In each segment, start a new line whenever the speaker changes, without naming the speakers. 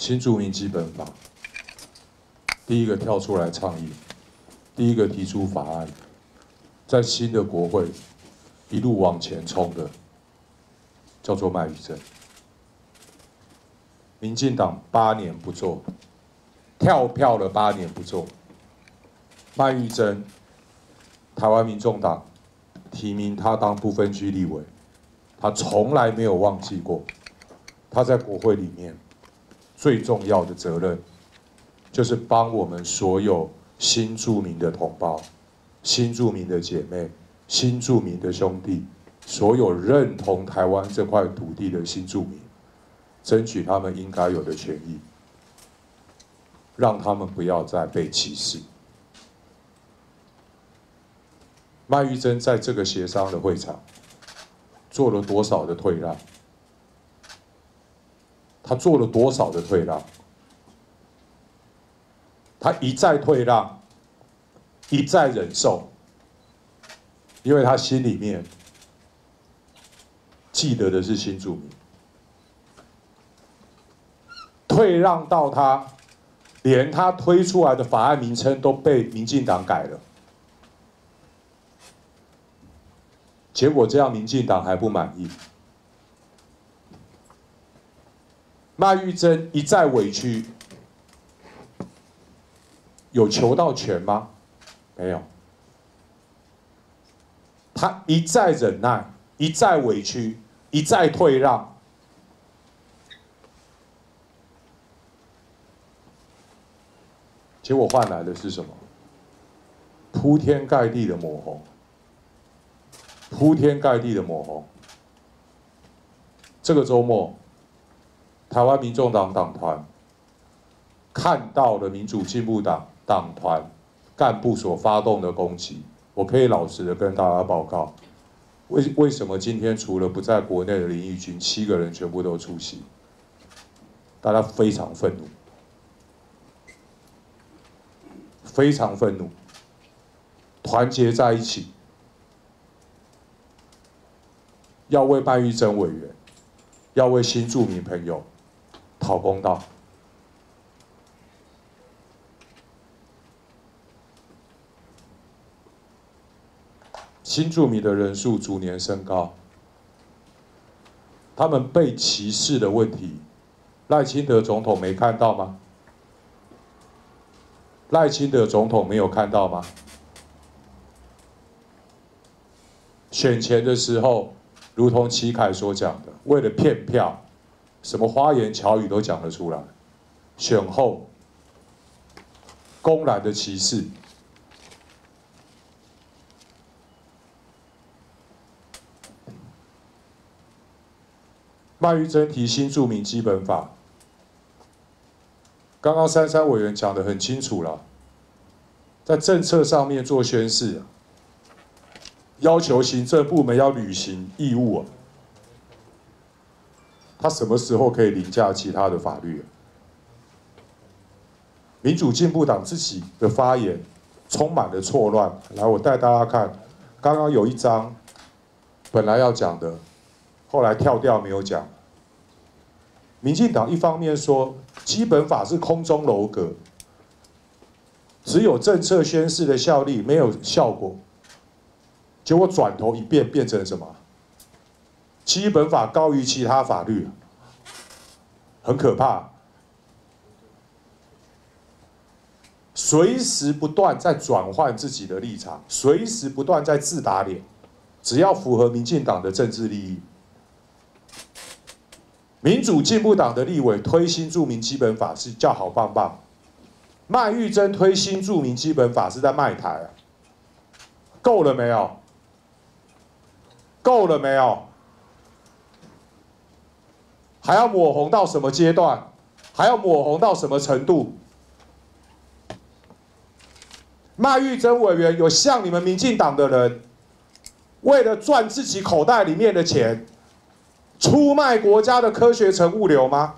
新著名基本法，第一个跳出来倡议，第一个提出法案，在新的国会一路往前冲的，叫做麦玉珍。民进党八年不做，跳票了八年不做。麦玉珍，台湾民众党提名他当不分区立委，他从来没有忘记过，他在国会里面。最重要的责任，就是帮我们所有新住民的同胞、新住民的姐妹、新住民的兄弟，所有认同台湾这块土地的新住民，争取他们应该有的权益，让他们不要再被歧视。麦玉珍在这个协商的会场做了多少的退让？他做了多少的退让？他一再退让，一再忍受，因为他心里面记得的是新住民。退让到他连他推出来的法案名称都被民进党改了，结果这样民进党还不满意。麦玉珍一再委屈，有求到权吗？没有。他一再忍耐，一再委屈，一再退让，结果换来的是什么？铺天盖地的抹红，铺天盖地的抹红。这个周末。台湾民众党党团看到了民主进步党党团干部所发动的攻击，我可以老实的跟大家报告，为为什么今天除了不在国内的林义军，七个人全部都出席，大家非常愤怒，非常愤怒，团结在一起，要为麦玉珍委员，要为新住民朋友。讨公道。新住民的人数逐年升高，他们被歧视的问题，赖清德总统没看到吗？赖清德总统没有看到吗？选前的时候，如同齐凯所讲的，为了骗票。什么花言巧语都讲得出来，选后公然的歧视。麦玉珍提新著名基本法，刚刚三三委员讲的很清楚了，在政策上面做宣誓，要求行政部门要履行义务。他什么时候可以凌驾其他的法律？民主进步党自己的发言充满了错乱。来，我带大家看，刚刚有一章本来要讲的，后来跳掉没有讲。民进党一方面说基本法是空中楼阁，只有政策宣示的效力，没有效果。结果转头一变，变成什么？基本法高于其他法律，很可怕。随时不断在转换自己的立场，随时不断在自打脸。只要符合民进党的政治利益，民主进步党的立委推新著名基本法是叫好棒棒，麦玉珍推新著名基本法是在卖台啊，够了没有？够了没有？还要抹红到什么阶段？还要抹红到什么程度？麦玉珍委员有像你们民进党的人，为了赚自己口袋里面的钱，出卖国家的科学城物流吗？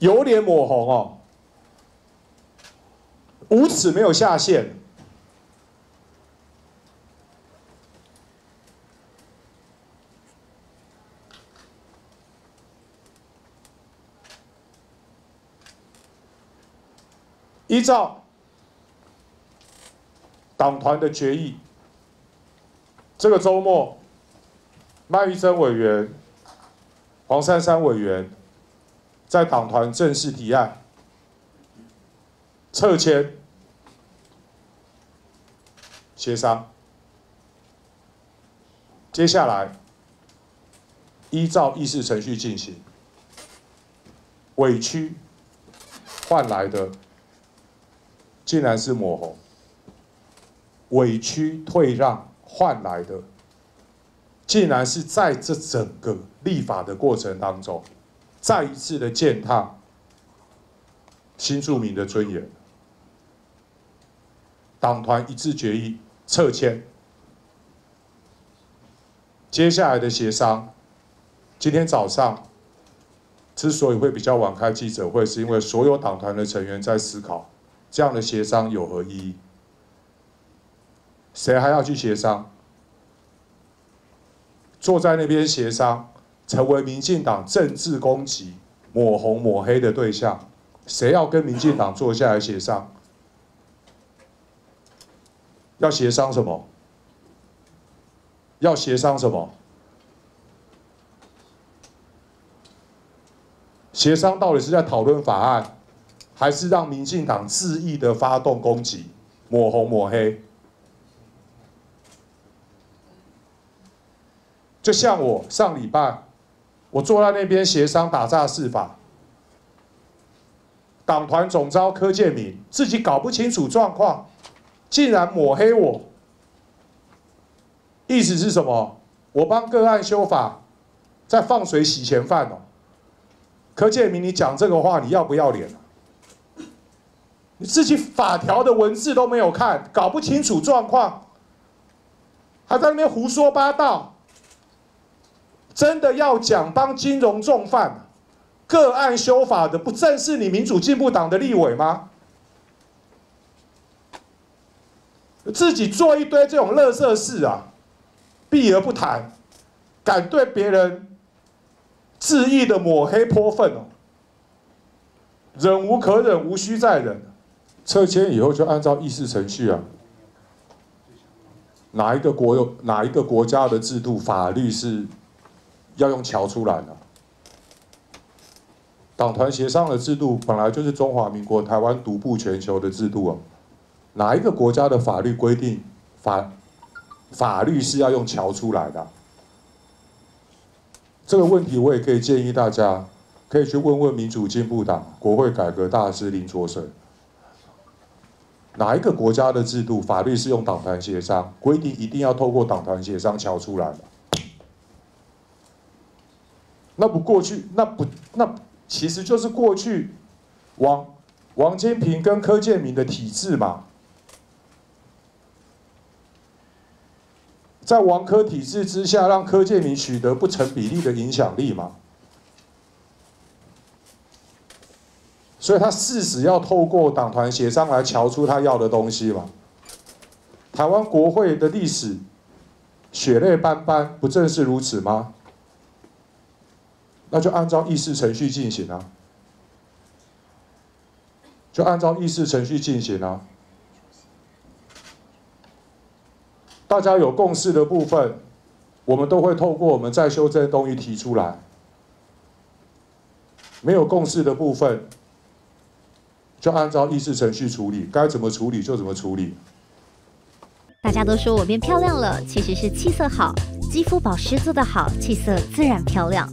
有脸抹红哦，无耻没有下限。依照党团的决议，这个周末，麦玉珍委员、黄珊珊委员在党团正式提案撤迁协商。接下来依照议事程序进行，委屈换来的。竟然是抹红，委屈退让换来的，竟然是在这整个立法的过程当中，再一次的践踏新住民的尊严。党团一致决议撤迁，接下来的协商，今天早上之所以会比较晚开记者会，是因为所有党团的成员在思考。这样的协商有何意义？谁还要去协商？坐在那边协商，成为民进党政治攻击、抹红抹黑的对象，谁要跟民进党坐下来协商？要协商什么？要协商什么？协商到底是在讨论法案？还是让民进党恣意的发动攻击，抹红抹黑。就像我上礼拜，我坐在那边协商打诈释法，党团总召柯建明自己搞不清楚状况，竟然抹黑我，意思是什么？我帮个案修法，在放水洗钱犯哦。柯建明，你讲这个话，你要不要脸？你自己法条的文字都没有看，搞不清楚状况，还在那边胡说八道。真的要讲帮金融重犯个案修法的，不正是你民主进步党的立委吗？自己做一堆这种乐色事啊，避而不谈，敢对别人恣意的抹黑泼粪哦，忍无可忍，无需再忍。撤迁以后就按照议事程序啊，哪一个国有哪一个国家的制度法律是要用桥出来的？党团协商的制度本来就是中华民国台湾独步全球的制度啊，哪一个国家的法律规定法法律是要用桥出来的？这个问题我也可以建议大家可以去问问民主进步党国会改革大师林卓生。哪一个国家的制度法律是用党团协商规定，一定要透过党团协商敲出来的？那不过去，那不那其实就是过去王王金平跟柯建明的体制嘛，在王科体制之下，让柯建明取得不成比例的影响力嘛。所以他誓死要透过党团协商来瞧出他要的东西嘛？台湾国会的历史血泪斑斑，不正是如此吗？那就按照议事程序进行啊，就按照议事程序进行啊。大家有共识的部分，我们都会透过我们再修正东西提出来；没有共识的部分。就按照议事程序处理，该怎么处理就怎么处理。
大家都说我变漂亮了，其实是气色好，肌肤保湿做得好，气色自然漂亮。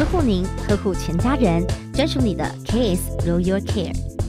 呵护您，呵护全家人，专属你的 KS Royal Care。